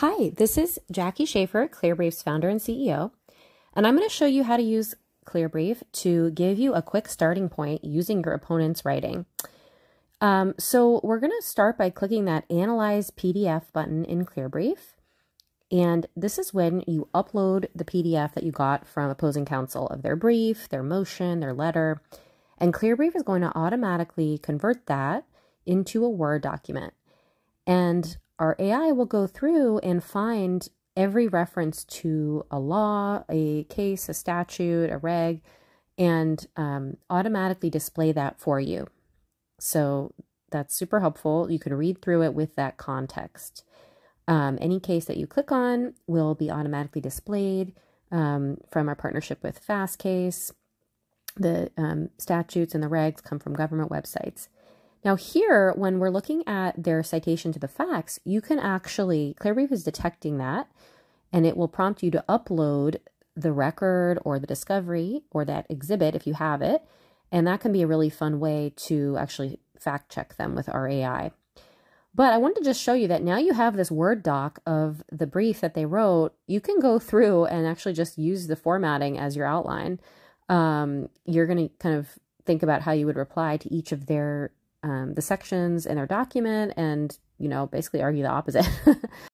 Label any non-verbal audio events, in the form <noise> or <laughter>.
Hi, this is Jackie Schafer, Clearbrief's founder and CEO, and I'm going to show you how to use Clearbrief to give you a quick starting point using your opponent's writing. Um, so we're going to start by clicking that Analyze PDF button in Clearbrief. And this is when you upload the PDF that you got from opposing counsel of their brief, their motion, their letter. And Clearbrief is going to automatically convert that into a Word document. And our AI will go through and find every reference to a law, a case, a statute, a reg, and um, automatically display that for you. So that's super helpful. You can read through it with that context. Um, any case that you click on will be automatically displayed um, from our partnership with Fastcase. The um, statutes and the regs come from government websites. Now here, when we're looking at their citation to the facts, you can actually, Clearbrief is detecting that, and it will prompt you to upload the record or the discovery or that exhibit if you have it. And that can be a really fun way to actually fact check them with our AI. But I wanted to just show you that now you have this Word doc of the brief that they wrote. You can go through and actually just use the formatting as your outline. Um, you're going to kind of think about how you would reply to each of their um, the sections in their document and you know basically argue the opposite <laughs>